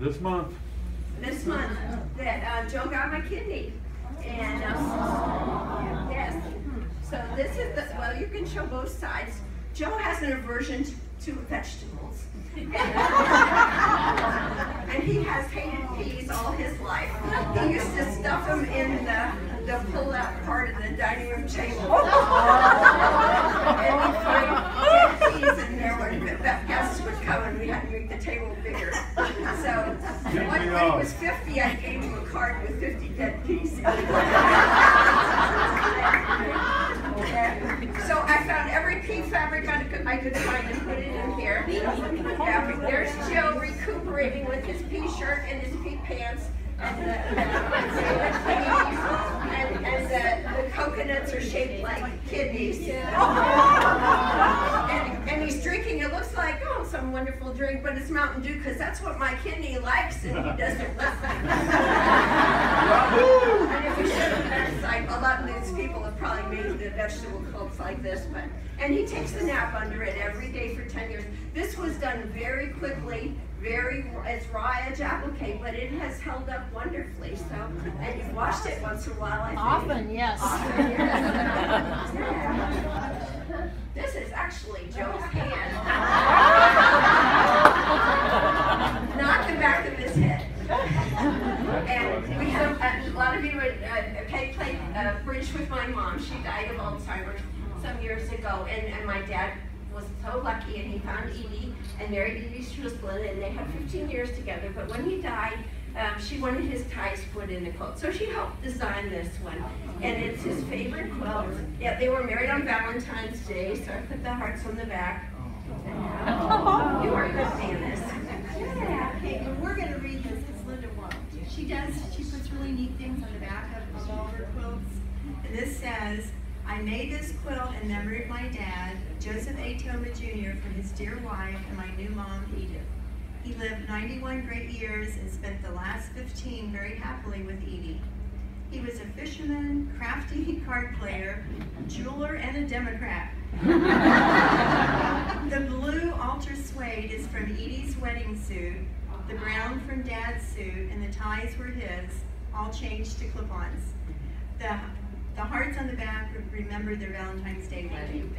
This month. this month that uh, Joe got my kidney. And um, yes, so this is the, well, you can show both sides. Joe has an aversion to, to vegetables. and he has hated peas all his life. He used to stuff them in the, the pull-out part of the dining room table. and he'd find dead peas in there when the guests would come and we had to make the table bigger. So when, when he was 50, I gave him a card with 50 dead peas. So I found every pea fabric I could, I could find and put it in here. Yeah, there's Joe recuperating with his pea shirt and his pea pants. And the, and, and the, the coconuts are shaped like kidneys. And, and he's drinking, it looks like, oh, some wonderful drink, but it's Mountain Dew because that's what my kidney likes and he doesn't listen. And if you should have been, like, a lot of these people have probably made the vegetable cokes like this, but, and he takes a nap under it every day for ten years. This was done very quickly, very, it's raw edge applique, but it has held up wonderfully, so, and you've washed it once in a while, I think. Often, yes. Often, yes. This is actually Joe's hand. Not the back of his head. And we have, a lot of you would, uh, played uh, bridge with my mom. She died of Alzheimer's some years ago, and, and my dad was so lucky, and he found Edie and married Edie Struslin, and they had 15 years together. But when he died, um, she wanted his ties put in the quilt. So she helped design this one. And it's his favorite quilt. Yeah, they were married on Valentine's Day, so I put the hearts on the back. And, you are good pianist. Yeah. Okay, and we're gonna read this because Linda won't. She does, she puts really neat things on the back of, of all her quilts. And this says, I made this quilt in memory of my dad, Joseph A. Thoma Jr., for his dear wife and my new mom, Edith. He lived 91 great years and spent the last 15 very happily with Edie. He was a fisherman, crafty card player, jeweler, and a Democrat. the blue Ultrasuede is from Edie's wedding suit, the brown from Dad's suit, and the ties were his, all changed to clip-ons. The, the hearts on the back remember their Valentine's Day wedding.